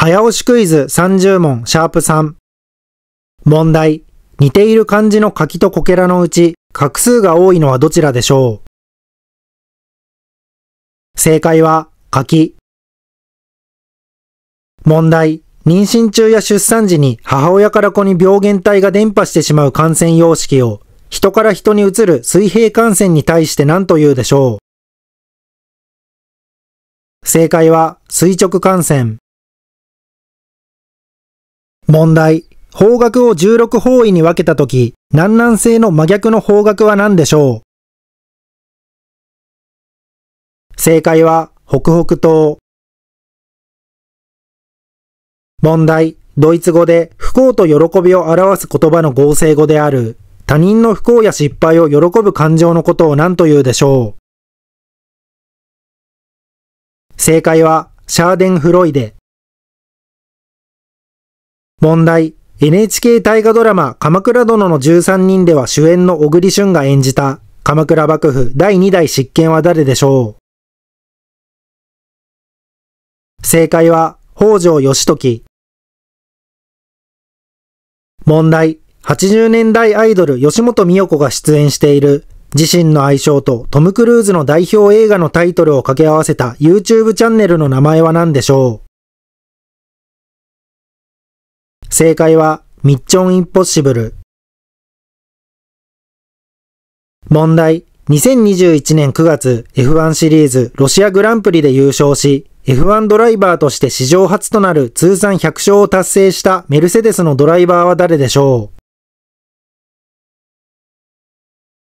早押しクイズ30問シャープ3。問題。似ている漢字の柿とこけらのうち、画数が多いのはどちらでしょう？正解は、柿。問題。妊娠中や出産時に母親から子に病原体が伝播してしまう感染様式を、人から人に移る水平感染に対して何と言うでしょう？正解は、垂直感染。問題。方角を16方位に分けたとき、南南西の真逆の方角は何でしょう？正解は、北北東。問題。ドイツ語で不幸と喜びを表す言葉の合成語である、他人の不幸や失敗を喜ぶ感情のことを何と言うでしょう？正解は、シャーデンフロイデ。問題。NHK 大河ドラマ鎌倉殿の13人では主演の小栗旬が演じた鎌倉幕府第2代執権は誰でしょう正解は北条義時。問題。80年代アイドル吉本美代子が出演している自身の愛称とトム・クルーズの代表映画のタイトルを掛け合わせた YouTube チャンネルの名前は何でしょう正解は、ミッチョンインポッシブル。問題。2021年9月 F1 シリーズロシアグランプリで優勝し、F1 ドライバーとして史上初となる通算100勝を達成したメルセデスのドライバーは誰でしょ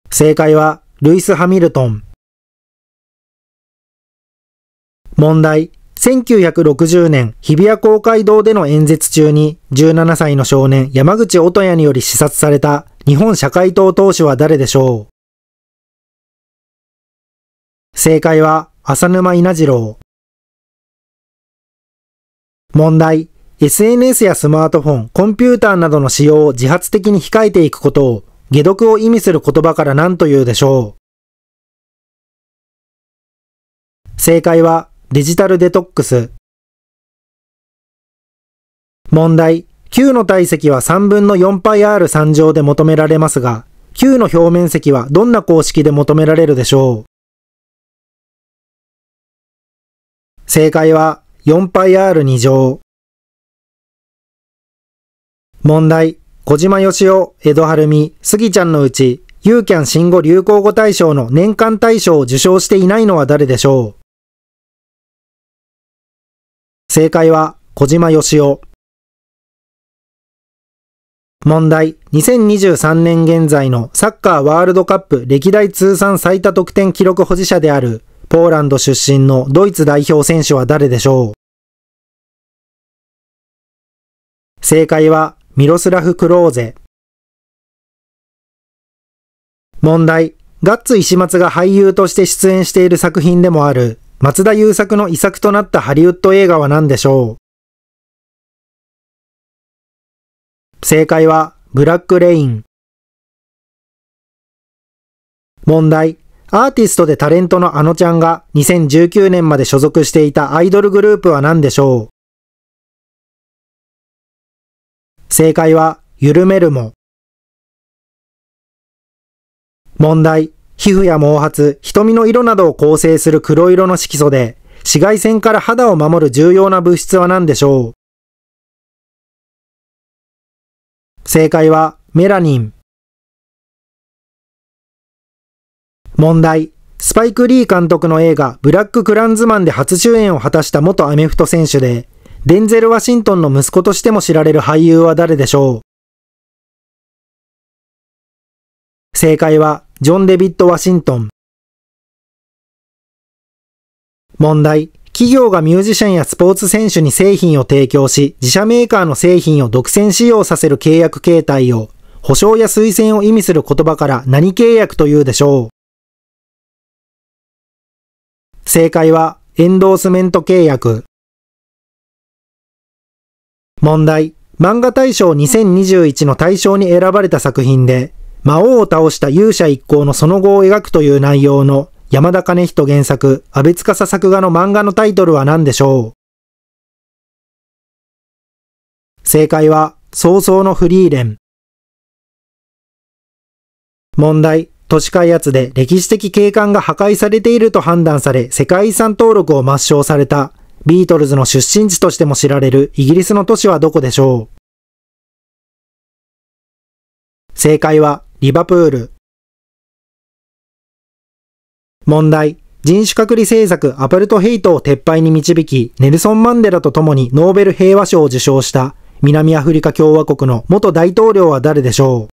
う？正解は、ルイス・ハミルトン。問題。1960年、日比谷公会堂での演説中に、17歳の少年山口音也により視察された日本社会党党首は誰でしょう？正解は、浅沼稲次郎。問題。SNS やスマートフォン、コンピューターなどの使用を自発的に控えていくことを、解毒を意味する言葉から何と言うでしょう？正解は、デジタルデトックス。問題。Q の体積は3分の 4πr3 乗で求められますが、Q の表面積はどんな公式で求められるでしょう？正解は 4πr2 乗。問題。小島よしお、江戸晴美、杉ちゃんのうち、ユーキャン新語・流行語大賞の年間大賞を受賞していないのは誰でしょう？正解は小島よしお。問題。2023年現在のサッカーワールドカップ歴代通算最多得点記録保持者であるポーランド出身のドイツ代表選手は誰でしょう正解はミロスラフ・クローゼ。問題。ガッツ石松が俳優として出演している作品でもある松田優作の遺作となったハリウッド映画は何でしょう？正解は、ブラックレイン。問題。アーティストでタレントのあのちゃんが2019年まで所属していたアイドルグループは何でしょう？正解は、ゆるめるも。問題。皮膚や毛髪、瞳の色などを構成する黒色の色素で、紫外線から肌を守る重要な物質は何でしょう？正解はメラニン。問題。スパイク・リー監督の映画ブラック・クランズマンで初主演を果たした元アメフト選手で、デンゼル・ワシントンの息子としても知られる俳優は誰でしょう？正解はジョン・デビッド・ワシントン。問題。企業がミュージシャンやスポーツ選手に製品を提供し、自社メーカーの製品を独占使用させる契約形態を、保証や推薦を意味する言葉から何契約というでしょう正解は、エンドースメント契約。問題。漫画大賞2021の大賞に選ばれた作品で、魔王を倒した勇者一行のその後を描くという内容の山田兼人原作、安倍司作画の漫画のタイトルは何でしょう？正解は、早々のフリーレン。問題、都市開発で歴史的景観が破壊されていると判断され、世界遺産登録を抹消された、ビートルズの出身地としても知られるイギリスの都市はどこでしょう？正解は、リバプール。問題、人種隔離政策アパルトヘイトを撤廃に導き、ネルソン・マンデラと共にノーベル平和賞を受賞した南アフリカ共和国の元大統領は誰でしょう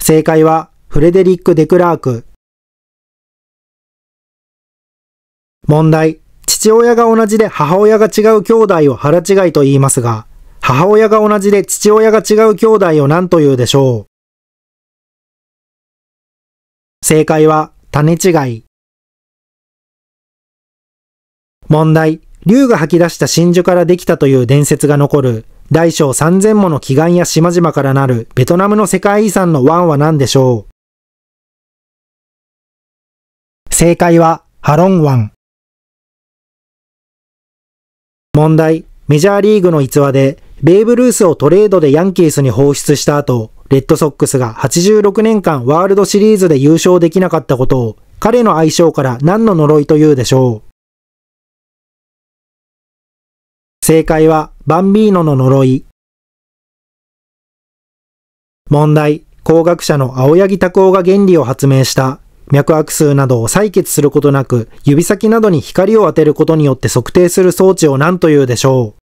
正解は、フレデリック・デクラーク。問題。父親が同じで母親が違う兄弟を腹違いと言いますが、母親が同じで父親が違う兄弟を何と言うでしょう？正解は、種違い。問題。竜が吐き出した真珠からできたという伝説が残る大小3000もの奇岩や島々からなるベトナムの世界遺産の湾は何でしょう？正解はハロン湾。問題。メジャーリーグの逸話で、ベーブ・ルースをトレードでヤンキースに放出した後、レッドソックスが86年間ワールドシリーズで優勝できなかったことを、彼の愛称から何の呪いというでしょう正解は、バンビーノの呪い。問題。工学者の青柳拓夫が原理を発明した脈拍数などを採血することなく指先などに光を当てることによって測定する装置を何というでしょう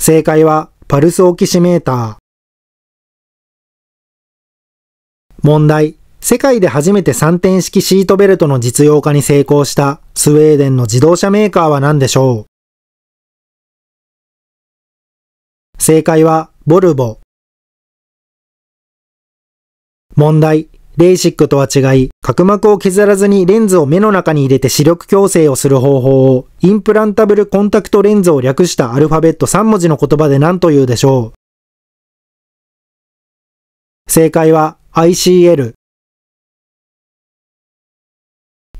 正解はパルスオキシメーター。問題。世界で初めて3点式シートベルトの実用化に成功したスウェーデンの自動車メーカーは何でしょう？正解は、ボルボ。問題。レーシックとは違い、角膜を削らずにレンズを目の中に入れて視力矯正をする方法を、インプランタブルコンタクトレンズを略したアルファベット3文字の言葉で何と言うでしょう正解は ICL。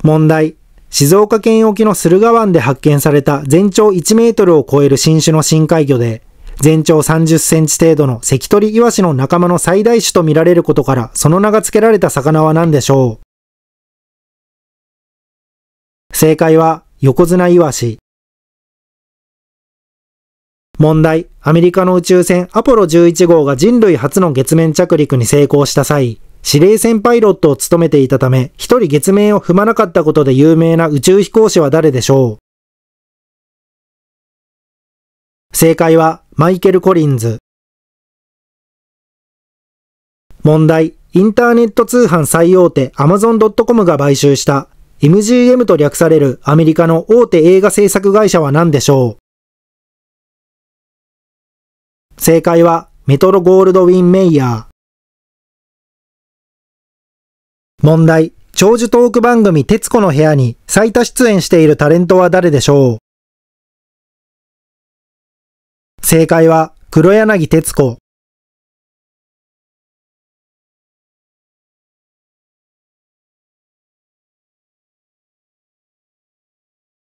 問題。静岡県沖の駿河湾で発見された全長1メートルを超える新種の深海魚で、全長30センチ程度の関取イワシの仲間の最大種と見られることからその名が付けられた魚は何でしょう？正解は横綱イワシ。問題。アメリカの宇宙船アポロ11号が人類初の月面着陸に成功した際、司令船パイロットを務めていたため、一人月面を踏まなかったことで有名な宇宙飛行士は誰でしょう？正解は、マイケル・コリンズ。問題。インターネット通販最大手 Amazon.com が買収した MGM と略されるアメリカの大手映画制作会社は何でしょう正解はメトロゴールドウィン・メイヤー。問題。長寿トーク番組徹子の部屋に最多出演しているタレントは誰でしょう正解は黒柳徹子。